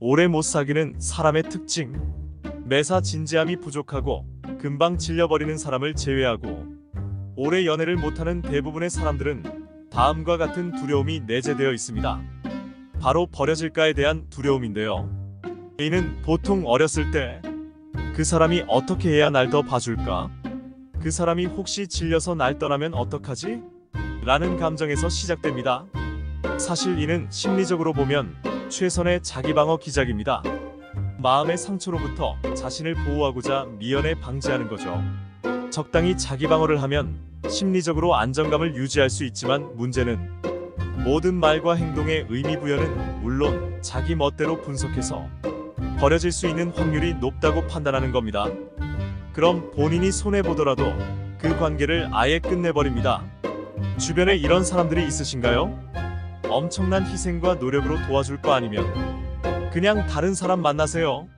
오래 못 사귀는 사람의 특징. 매사 진지함이 부족하고 금방 질려버리는 사람을 제외하고 오래 연애를 못하는 대부분의 사람들은 다음과 같은 두려움이 내재되어 있습니다. 바로 버려질까에 대한 두려움인데요. A는 보통 어렸을 때 그 사람이 어떻게 해야 날 더 봐줄까? 그 사람이 혹시 질려서 날 떠나면 어떡하지? 라는 감정에서 시작됩니다. 사실 이는 심리적으로 보면 최선의 자기방어 기작입니다. 마음의 상처로부터 자신을 보호하고자 미연에 방지하는 거죠. 적당히 자기방어를 하면 심리적으로 안정감을 유지할 수 있지만 문제는 모든 말과 행동의 의미 부여는 물론 자기 멋대로 분석해서 버려질 수 있는 확률이 높다고 판단하는 겁니다. 그럼 본인이 손해보더라도 그 관계를 아예 끝내버립니다. 주변에 이런 사람들이 있으신가요? 엄청난 희생과 노력으로 도와줄 거 아니면 그냥 다른 사람 만나세요.